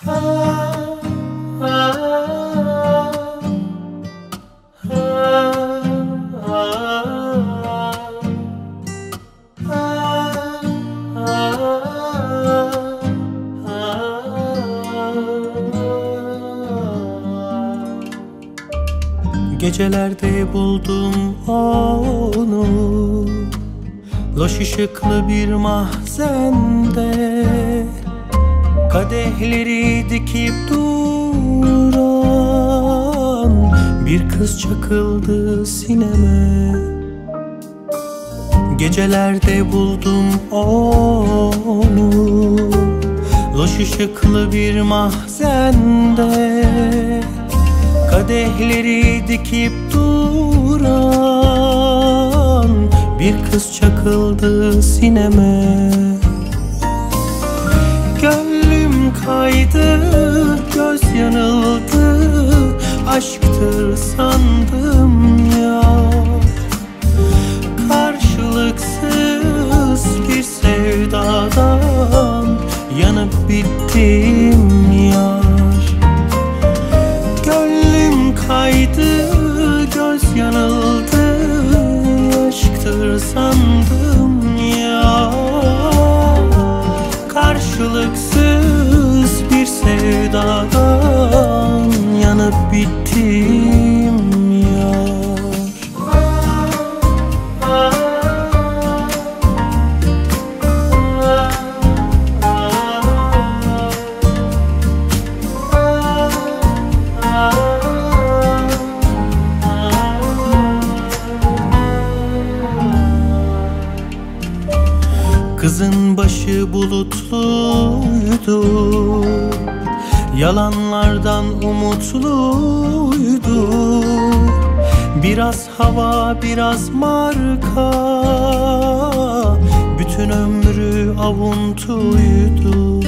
Gecelerde buldum onu. Loş ışıklı bir mahzende Kadehleri dikip duran Bir kız çakıldı sineme. Gecelerde buldum onu Loş ışıklı bir mahzende. Kadehleri dikip duran Bir kız çakıldı sineme kaydı, göz yanıldı Aşktır sandım ya. Karşılıksız bir sevdadan Yanıp bittim ya. Gönlüm kaydı, göz yanıldı Aşktır sandım Başı bulutluydu Yalanlardan umutluydu Biraz hava biraz marka. Bütün ömrü avuntuydu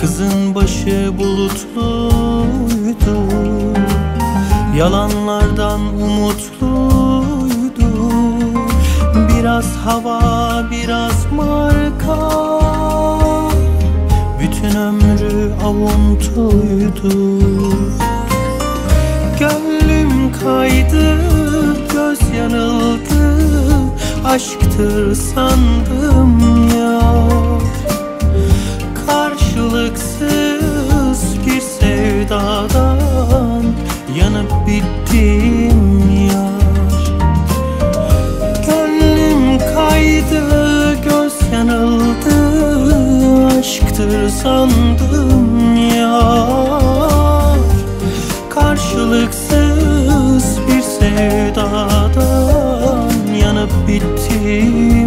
Kızın başı bulutluydu Yalanlardan umutluydu Biraz hava biraz marka. Bütün ömrü avuntuydu. Gönlüm kaydı göz yanıldı. Aşktır sandım ya sandım ya Karşılıksız bir sevdadan Yanıp bittim